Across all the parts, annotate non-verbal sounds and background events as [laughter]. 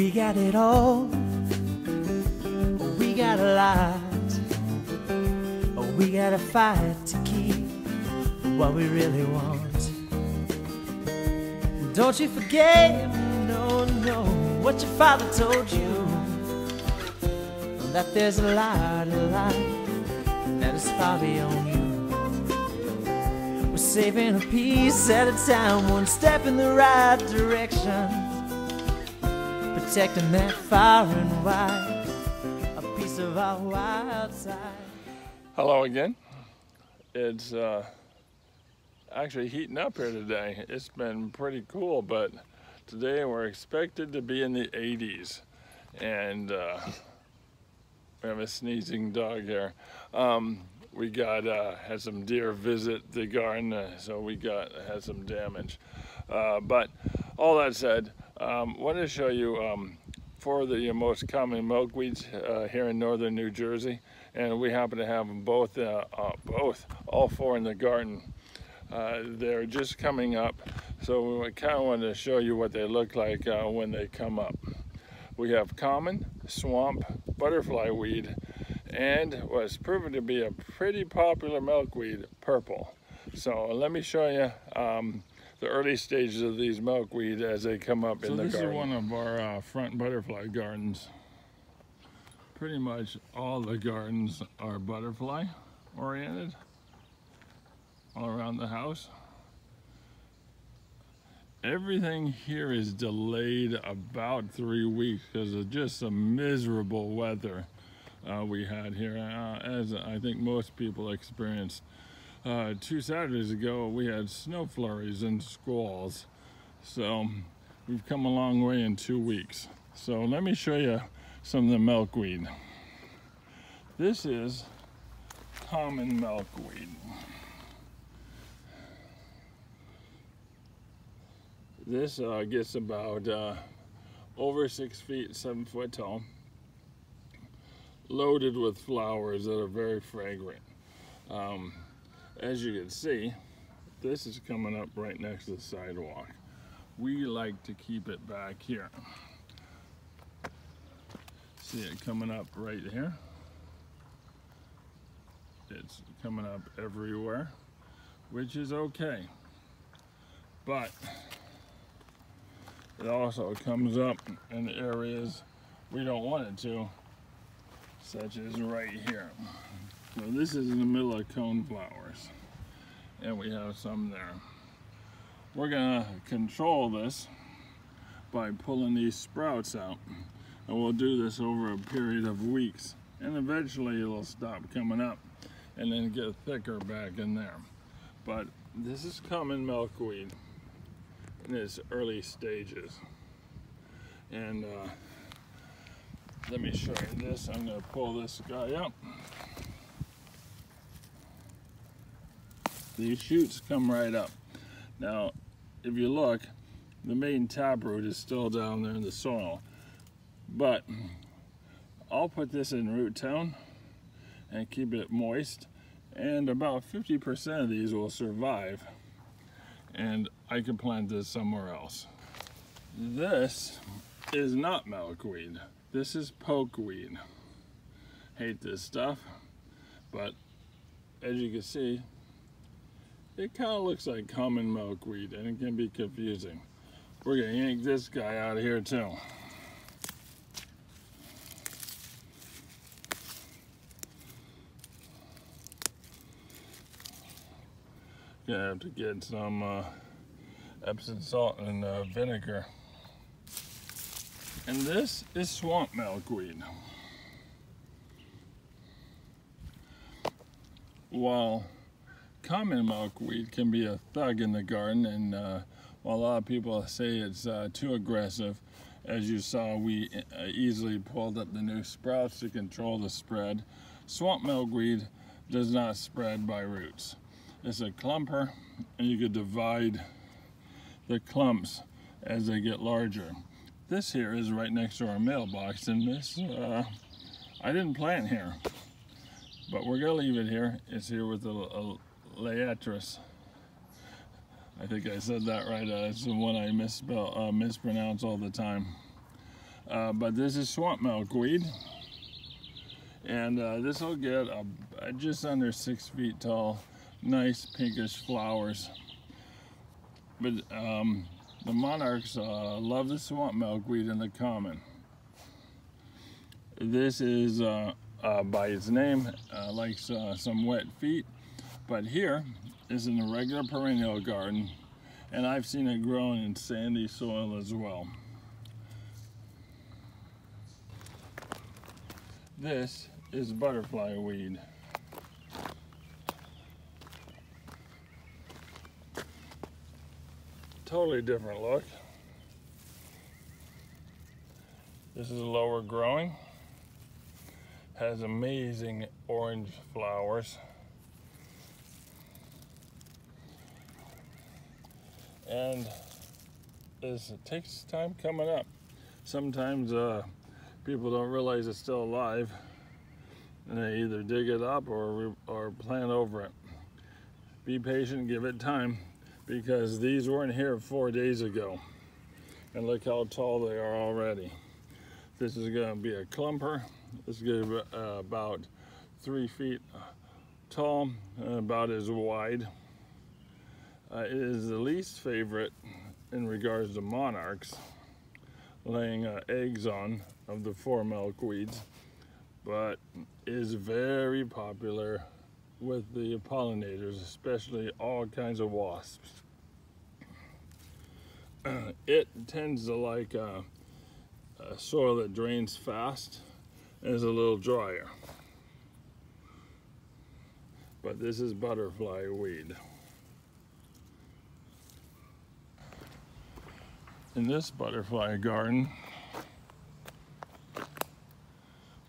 We got it all. We got a lot. We got to fight to keep what we really want. Don't you forget, no, no, what your father told you. That there's a lot of life that is far beyond you. We're saving a piece at a time, one step in the right direction. Protecting that far and wide, a piece of our wild side. Hello again. It's uh, actually heating up here today. It's been pretty cool, but today we're expected to be in the 80s. And uh, we have a sneezing dog here. Um, we got uh, had some deer visit the garden, uh, so we got had some damage. Uh, but all that said, um, want to show you um, four of the most common milkweeds uh, here in northern New Jersey, and we happen to have them both, uh, uh, both, all four in the garden. Uh, they're just coming up, so we kind of want to show you what they look like uh, when they come up. We have common, swamp, butterfly weed, and what's proven to be a pretty popular milkweed, purple. So let me show you um, the early stages of these milkweed as they come up so in the garden. So this is one of our uh, front butterfly gardens. Pretty much all the gardens are butterfly oriented all around the house. Everything here is delayed about three weeks because of just some miserable weather uh, we had here, uh, as I think most people experienced. Uh, two Saturdays ago, we had snow flurries and squalls. So we've come a long way in two weeks. So let me show you some of the milkweed. This is common milkweed. This uh, gets about uh, over six feet, seven foot tall, loaded with flowers that are very fragrant. Um, as you can see, this is coming up right next to the sidewalk. We like to keep it back here. See it coming up right here. It's coming up everywhere, which is okay. But it also comes up in areas we don't want it to, such as right here. So this is in the middle of cone flowers, and we have some there. We're gonna control this by pulling these sprouts out, and we'll do this over a period of weeks, and eventually it'll stop coming up and then get thicker back in there. But this is common milkweed in its early stages. And uh, let me show you this. I'm to pull this guy up. These shoots come right up. Now, if you look, the main taproot is still down there in the soil. But I'll put this in Rootone and keep it moist. And about 50% of these will survive. And I can plant this somewhere else. This is not milkweed. This is pokeweed. Hate this stuff, but as you can see, it kind of looks like common milkweed and it can be confusing. We're gonna yank this guy out of here too. Gonna have to get some uh, Epsom salt and uh, vinegar. And this is swamp milkweed. While common milkweed can be a thug in the garden, and uh, while a lot of people say it's uh, too aggressive, as you saw, we uh, easily pulled up the new sprouts to control the spread. Swamp milkweed does not spread by roots. It's a clumper, and you could divide the clumps as they get larger. This here is right next to our mailbox, and this, uh, I didn't plant here, but we're gonna leave it here. It's here with a, a Liatris. I think I said that right. Uh, it's the one I misspell, uh, mispronounce all the time. Uh, but this is swamp milkweed. And uh, this will get a, just under six feet tall, nice pinkish flowers. But um, the monarchs uh, love the swamp milkweed in the common. This is uh, uh, by its name, uh, likes uh, some wet feet. But here is in a regular perennial garden, and I've seen it growing in sandy soil as well. This is butterfly weed. Totally different look. This is lower growing. Has amazing orange flowers. And this it takes time coming up. Sometimes uh, people don't realize it's still alive and they either dig it up or, or plant over it. Be patient, give it time because these weren't here four days ago. And look how tall they are already. This is gonna be a clumper. This is gonna be uh, about three feet tall and about as wide. Uh, it is the least favorite in regards to monarchs laying uh, eggs on of the four milkweeds, but is very popular with the pollinators, especially all kinds of wasps. [clears throat] it tends to like uh, a soil that drains fast and is a little drier. But this is butterfly weed. In this butterfly garden,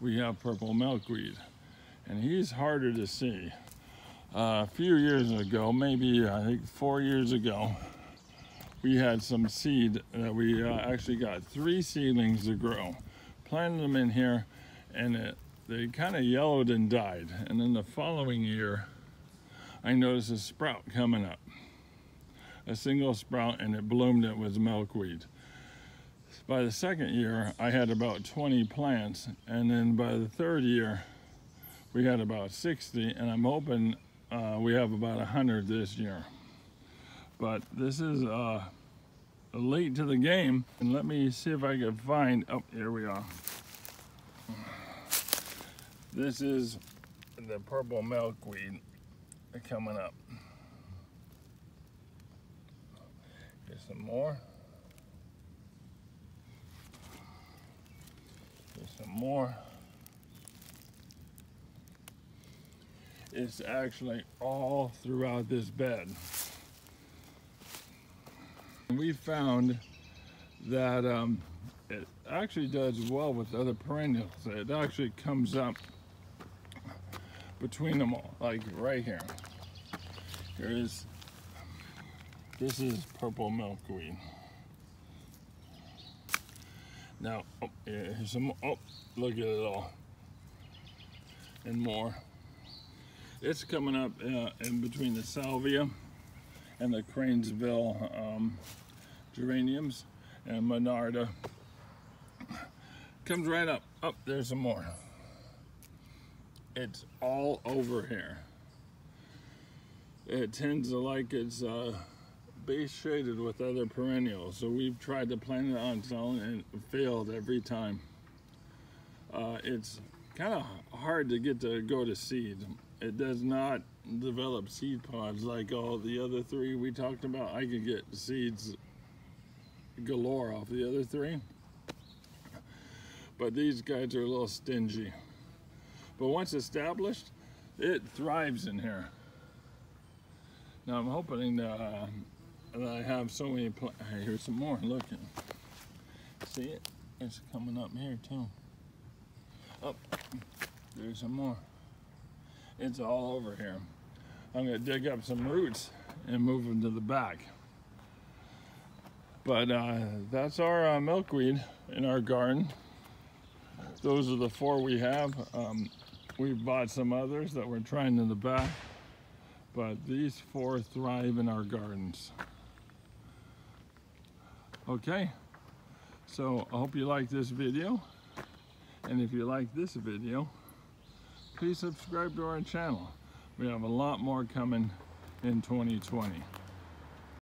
we have purple milkweed, and he's harder to see. Uh, a few years ago, maybe I think four years ago, we had some seed that we uh, actually got three seedlings to grow. Planted them in here, and it, they kind of yellowed and died. And then the following year, I noticed a sprout coming up. A single sprout, and it bloomed it was milkweed. By the second year, I had about 20 plants, and then by the third year, we had about 60, and I'm hoping uh, we have about 100 this year. But this is uh, late to the game, and let me see if I can find, oh, here we are. This is the purple milkweed coming up. Here's some more. some more. It's actually all throughout this bed. We found that um, it actually does well with other perennials. It actually comes up between them all, like right here. Here is, this is purple milkweed. Now, oh, yeah, here's some, oh, look at it all. And more. It's coming up uh, in between the salvia and the Cranesbill um, geraniums and Monarda. Comes right up. Up, oh, there's some more. It's all over here. It tends to like its uh, base shaded with other perennials. So we've tried to plant it on its own and failed every time. Uh, it's kind of hard to get to go to seed. It does not develop seed pods like all the other three we talked about. I could get seeds galore off the other three. But these guys are a little stingy. But once established, it thrives in here. Now I'm hoping uh, I have so many, hey, here's some more, look. See it? It's coming up here too. Up, oh, there's some more. It's all over here. I'm gonna dig up some roots and move them to the back. But uh, that's our uh, milkweed in our garden. Those are the four we have. Um, we've bought some others that we're trying in the back, but these four thrive in our gardens. Okay, So I hope you like this video. And if you like this video, please subscribe to our channel. We have a lot more coming in 2020.